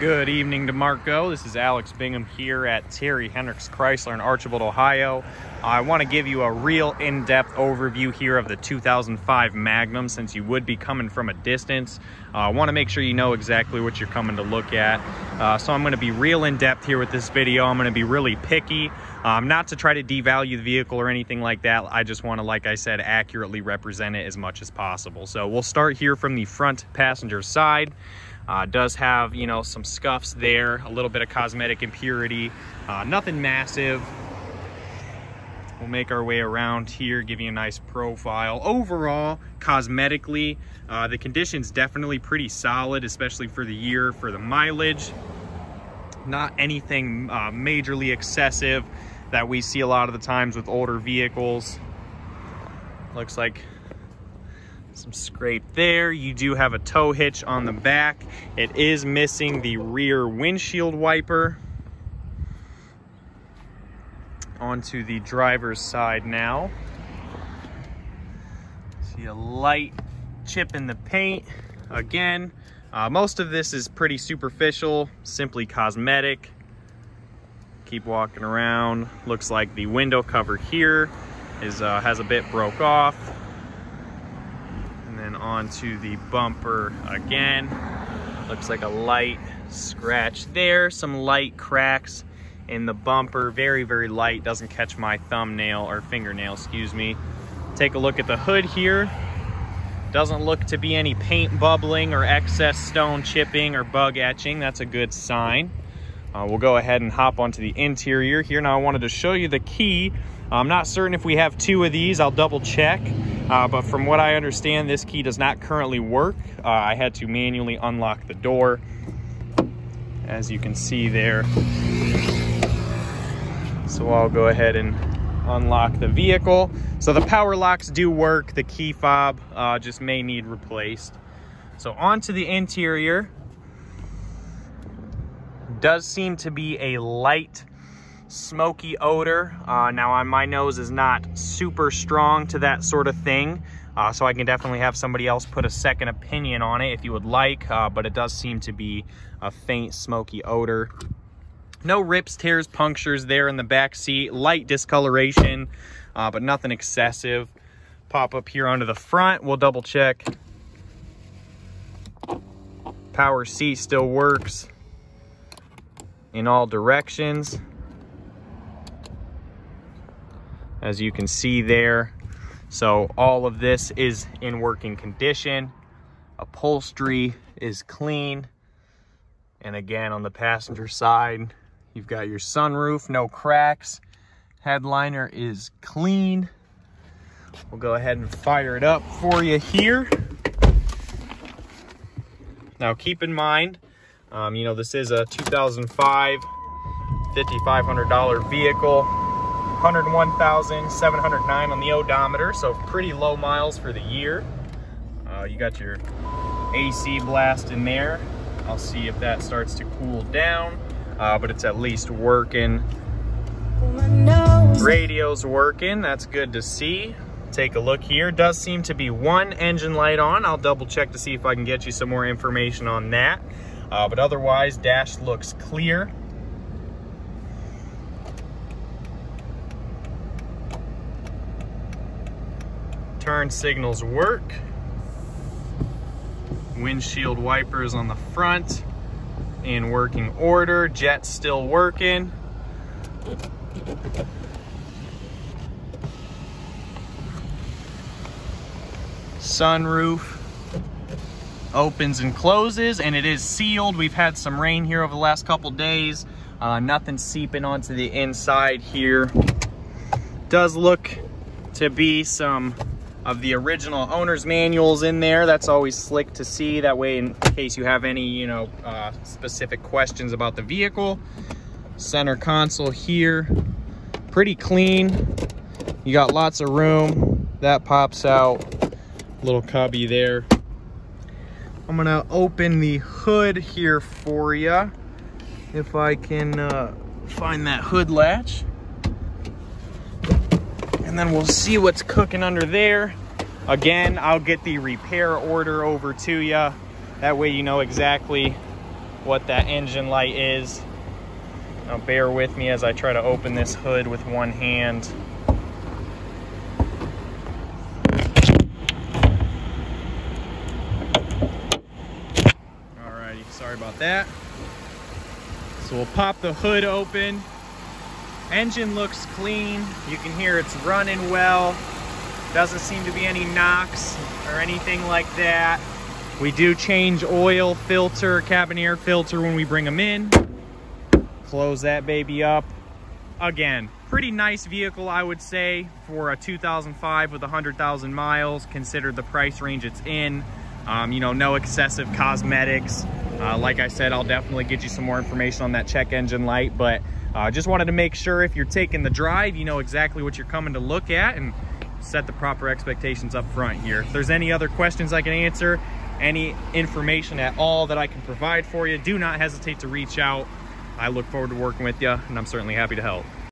Good evening Demarco. This is Alex Bingham here at Terry Henricks Chrysler in Archbold, Ohio. I want to give you a real in-depth overview here of the 2005 Magnum since you would be coming from a distance. Uh, I want to make sure you know exactly what you're coming to look at. Uh, so I'm going to be real in-depth here with this video. I'm going to be really picky. Um, not to try to devalue the vehicle or anything like that. I just want to, like I said, accurately represent it as much as possible. So we'll start here from the front passenger side. Uh, does have, you know, some scuffs there, a little bit of cosmetic impurity, uh, nothing massive. We'll make our way around here, give you a nice profile. Overall, cosmetically, uh, the condition's definitely pretty solid, especially for the year, for the mileage. Not anything uh, majorly excessive that we see a lot of the times with older vehicles. Looks like some scrape there. You do have a tow hitch on the back. It is missing the rear windshield wiper. Onto the driver's side now. See a light chip in the paint. Again, uh, most of this is pretty superficial, simply cosmetic. Keep walking around. Looks like the window cover here is uh, has a bit broke off onto the bumper again. Looks like a light scratch there, some light cracks in the bumper, very, very light, doesn't catch my thumbnail or fingernail, excuse me. Take a look at the hood here. Doesn't look to be any paint bubbling or excess stone chipping or bug etching. That's a good sign. Uh, we'll go ahead and hop onto the interior here. Now I wanted to show you the key. I'm not certain if we have two of these. I'll double check. Uh, but from what I understand, this key does not currently work. Uh, I had to manually unlock the door, as you can see there. So I'll go ahead and unlock the vehicle. So the power locks do work. The key fob uh, just may need replaced. So onto the interior. Does seem to be a light smoky odor. Uh, now my nose is not super strong to that sort of thing. Uh, so I can definitely have somebody else put a second opinion on it if you would like, uh, but it does seem to be a faint smoky odor. No rips, tears, punctures there in the back seat. Light discoloration, uh, but nothing excessive. Pop up here onto the front. We'll double check. Power seat still works in all directions. As you can see there. So all of this is in working condition. Upholstery is clean. And again, on the passenger side, you've got your sunroof, no cracks. Headliner is clean. We'll go ahead and fire it up for you here. Now keep in mind, um, you know, this is a 2005 $5,500 vehicle. 101,709 on the odometer, so pretty low miles for the year. Uh, you got your AC blast in there. I'll see if that starts to cool down, uh, but it's at least working. Radio's working, that's good to see. Take a look here. Does seem to be one engine light on. I'll double check to see if I can get you some more information on that. Uh, but otherwise, dash looks clear. Turn signals work. Windshield wipers on the front in working order. Jet's still working. Sunroof opens and closes and it is sealed. We've had some rain here over the last couple days. Uh, nothing seeping onto the inside here. Does look to be some of the original owner's manuals in there. That's always slick to see. That way, in case you have any, you know, uh, specific questions about the vehicle. Center console here, pretty clean. You got lots of room. That pops out. Little cubby there. I'm gonna open the hood here for you. If I can uh, find that hood latch and then we'll see what's cooking under there. Again, I'll get the repair order over to you. That way you know exactly what that engine light is. Now bear with me as I try to open this hood with one hand. Alrighty, sorry about that. So we'll pop the hood open. Engine looks clean. You can hear it's running well. Doesn't seem to be any knocks or anything like that. We do change oil filter, cabin air filter when we bring them in. Close that baby up. Again, pretty nice vehicle, I would say, for a 2005 with 100,000 miles, considered the price range it's in. Um, you know, no excessive cosmetics. Uh, like I said, I'll definitely get you some more information on that check engine light, but I uh, just wanted to make sure if you're taking the drive, you know exactly what you're coming to look at and set the proper expectations up front here. If there's any other questions I can answer, any information at all that I can provide for you, do not hesitate to reach out. I look forward to working with you, and I'm certainly happy to help.